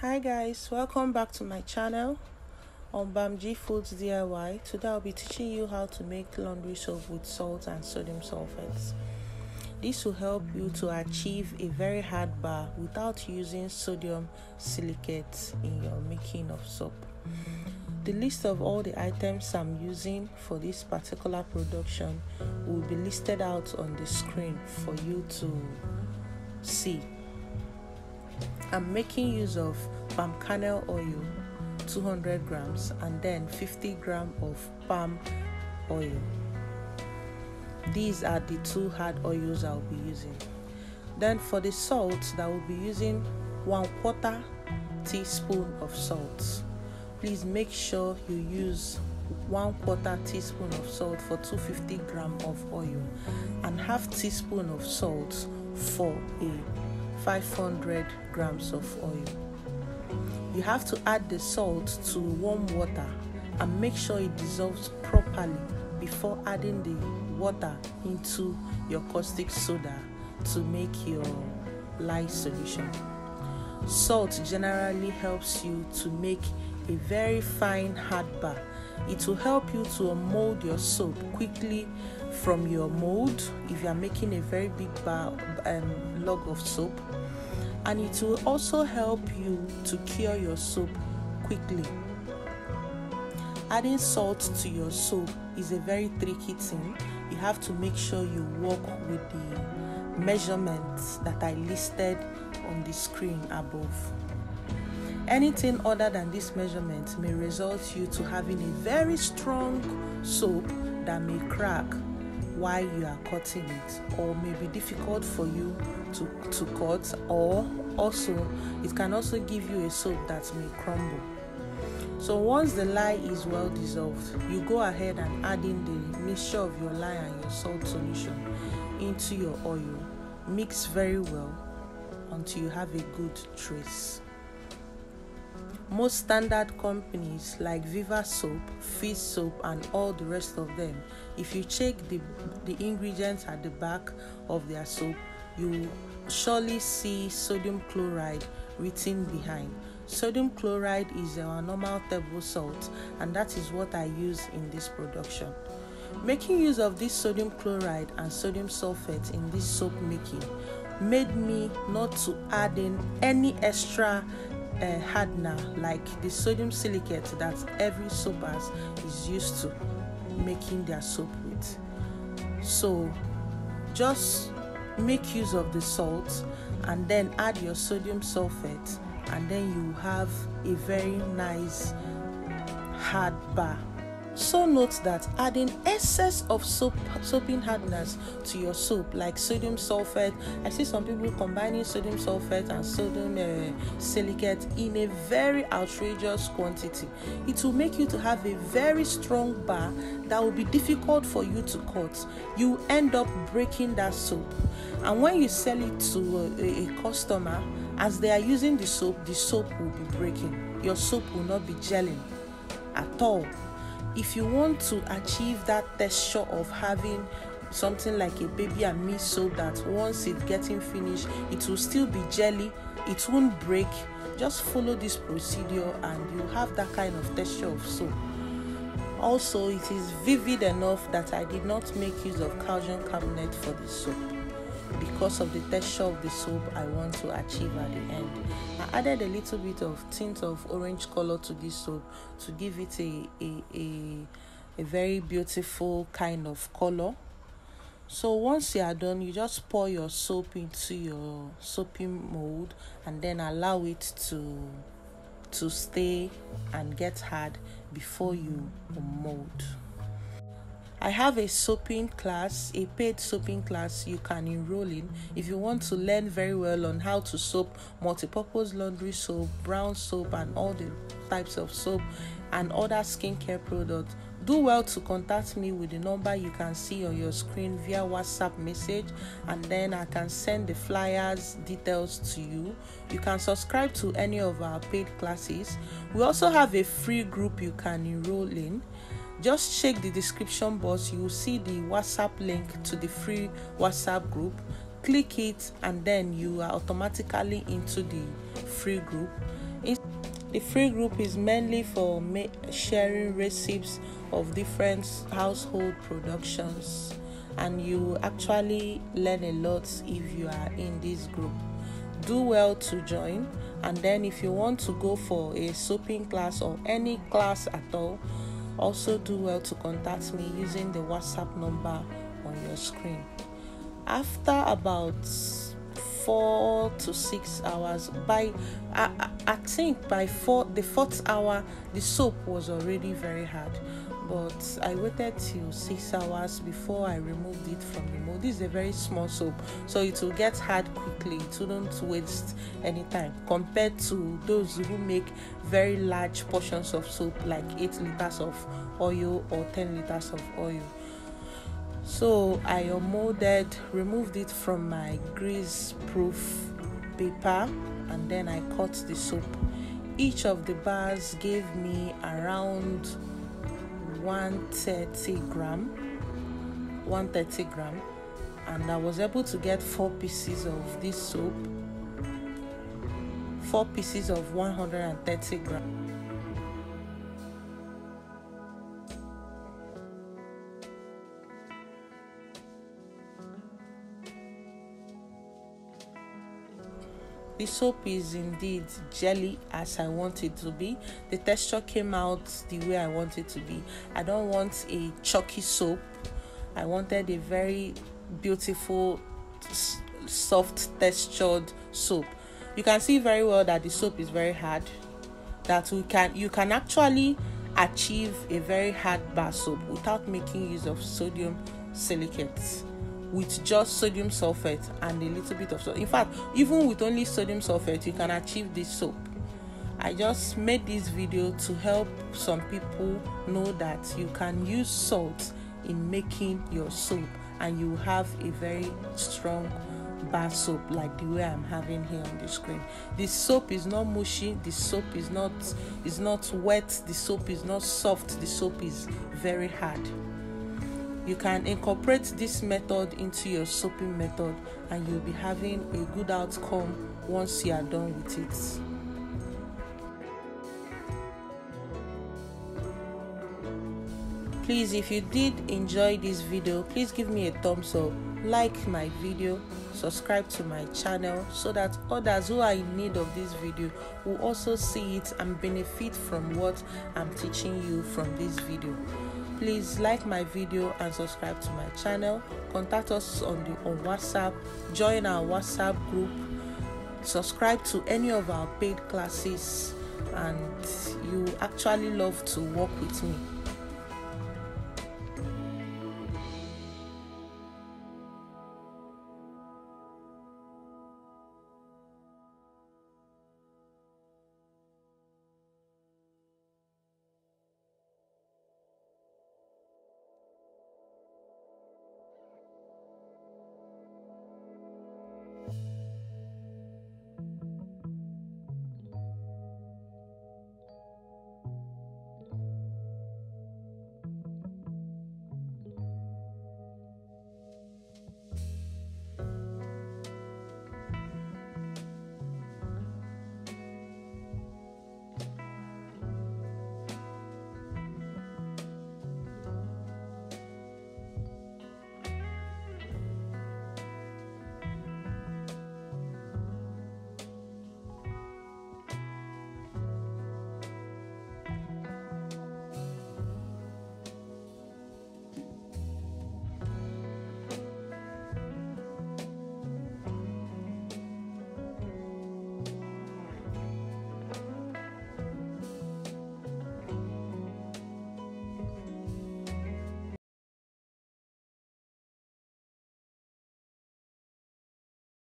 Hi guys, welcome back to my channel on BamGlam Foods DIY. Today I'll be teaching you how to make laundry soap with salt and sodium sulfates. This will help you to achieve a very hard bar without using sodium silicates in your making of soap. The list of all the items I'm using for this particular production will be listed out on the screen for you to see. I'm making use of palm kernel oil 200 grams and then 50 gram of palm oil. These are the two hard oils I'll be using. Then for the salt that we'll be using one quarter teaspoon of salt. Please make sure you use one quarter teaspoon of salt for 250 gram of oil and half teaspoon of salt for a 500 grams of oil. You have to add the salt to warm water and make sure it dissolves properly before adding the water into your caustic soda to make your lye solution. Salt generally helps you to make a very fine hard bar. It will help you to mold your soap quickly from your mold if you are making a very big bar um, log of soap and it will also help you to cure your soap quickly. Adding salt to your soap is a very tricky thing. You have to make sure you work with the measurements that I listed on the screen above. Anything other than this measurement may result you to having a very strong soap that may crack while you are cutting it or may be difficult for you to, to cut or also it can also give you a soap that may crumble. So once the lye is well dissolved you go ahead and add in the mixture of your lye and your salt solution into your oil. Mix very well until you have a good trace most standard companies like Viva Soap, Fizz Soap, and all the rest of them, if you check the, the ingredients at the back of their soap, you surely see sodium chloride written behind. Sodium chloride is our normal table salt, and that is what I use in this production. Making use of this sodium chloride and sodium sulfate in this soap making made me not to add in any extra uh, hardener like the sodium silicate that every soap soapers is used to making their soap with. So just make use of the salt and then add your sodium sulfate and then you have a very nice hard bar so note that adding excess of soap soaping hardeners to your soap like sodium sulfate. I see some people combining sodium sulfate and sodium uh, silicate in a very outrageous quantity. It will make you to have a very strong bar that will be difficult for you to cut. You end up breaking that soap. And when you sell it to a, a customer as they are using the soap the soap will be breaking. Your soap will not be gelling at all if you want to achieve that texture of having something like a baby and me soap that once it's getting finished it will still be jelly it won't break just follow this procedure and you have that kind of texture of soap. Also it is vivid enough that i did not make use of calcium carbonate for the soap because of the texture of the soap I want to achieve at the end. I added a little bit of tint of orange color to this soap to give it a, a, a, a very beautiful kind of color. So once you are done, you just pour your soap into your soaping mold and then allow it to to stay and get hard before you mold. I have a soaping class, a paid soaping class you can enroll in if you want to learn very well on how to soap multi-purpose laundry soap, brown soap, and all the types of soap and other skincare products. Do well to contact me with the number you can see on your screen via WhatsApp message, and then I can send the flyers details to you. You can subscribe to any of our paid classes. We also have a free group you can enroll in just check the description box. You will see the whatsapp link to the free whatsapp group. Click it and then you are automatically into the free group. The free group is mainly for sharing recipes of different household productions, and you actually learn a lot if you are in this group. Do well to join, and then if you want to go for a soaping class or any class at all, also do well to contact me using the WhatsApp number on your screen. After about four to six hours. By I, I think by four the fourth hour the soap was already very hard. But I waited till six hours before I removed it from the mold. This is a very small soap, so it will get hard quickly. It wouldn't waste any time compared to those who make very large portions of soap, like eight liters of oil or ten liters of oil. So I unmolded, removed it from my grease proof paper, and then I cut the soap. Each of the bars gave me around 130 gram, 130 gram, and I was able to get four pieces of this soap, four pieces of 130 gram. The soap is indeed jelly as I want it to be. The texture came out the way I want it to be. I don't want a chalky soap. I wanted a very beautiful, soft textured soap. You can see very well that the soap is very hard. That we can you can actually achieve a very hard bar soap without making use of sodium silicates with just sodium sulfate and a little bit of salt. In fact, even with only sodium sulfate, you can achieve this soap. I just made this video to help some people know that you can use salt in making your soap and you have a very strong bar soap like the way I'm having here on the screen. The soap is not mushy, the soap is not is not wet, the soap is not soft, the soap is very hard you can incorporate this method into your soaping method and you'll be having a good outcome once you are done with it. Please if you did enjoy this video please give me a thumbs up like my video subscribe to my channel so that others who are in need of this video will also see it and benefit from what i'm teaching you from this video please like my video and subscribe to my channel. Contact us on the on whatsapp. Join our whatsapp group. Subscribe to any of our paid classes and you actually love to work with me